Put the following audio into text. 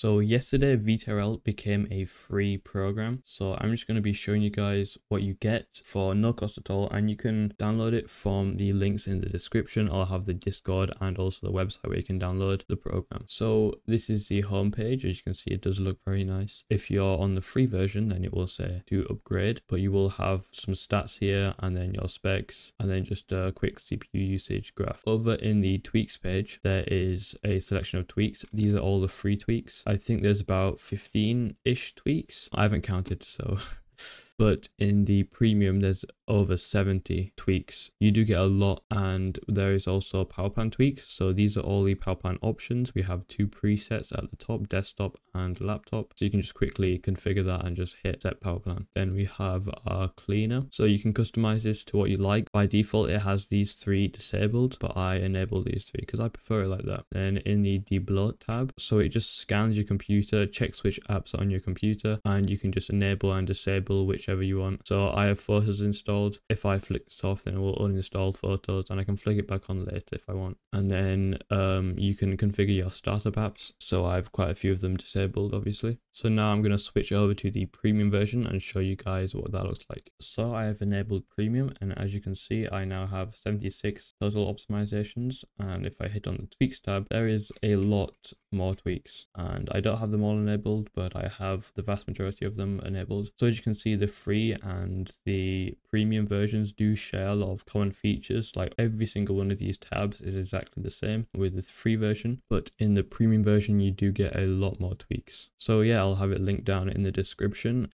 So yesterday VTRL became a free program. So I'm just going to be showing you guys what you get for no cost at all. And you can download it from the links in the description. I'll have the Discord and also the website where you can download the program. So this is the homepage. As you can see, it does look very nice. If you're on the free version, then it will say to upgrade, but you will have some stats here and then your specs and then just a quick CPU usage graph. Over in the tweaks page, there is a selection of tweaks. These are all the free tweaks. I think there's about 15-ish tweaks. I haven't counted, so but in the premium there's over 70 tweaks. You do get a lot and there is also power plan tweaks so these are all the power plan options. We have two presets at the top desktop and laptop. So you can just quickly configure that and just hit set power plan. Then we have our cleaner. So you can customize this to what you like. By default it has these three disabled but i enable these three because i prefer it like that. Then in the debloat tab so it just scans your computer checks which apps are on your computer and you can just enable and disable whichever you want. So i have photos installed. If i flick this off then it will uninstall photos and i can flick it back on later if i want. And then um, you can configure your startup apps. So i have quite a few of them disabled obviously. So now I'm going to switch over to the premium version and show you guys what that looks like. So I have enabled premium and as you can see I now have 76 total optimizations. And if I hit on the tweaks tab there is a lot more tweaks and I don't have them all enabled but I have the vast majority of them enabled. So as you can see the free and the premium versions do share a lot of common features like every single one of these tabs is exactly the same with the free version but in the premium version you do get a lot more tweaks. So yeah, I'll have it linked down in the description.